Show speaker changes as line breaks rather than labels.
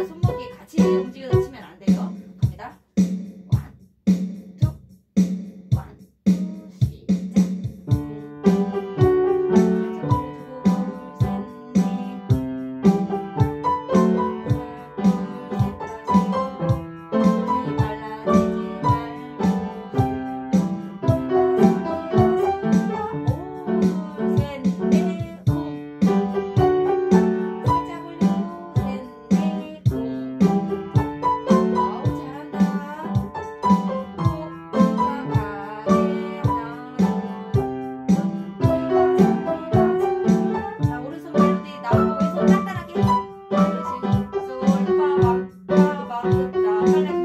음. 손목이 같이 움직여 Thank you.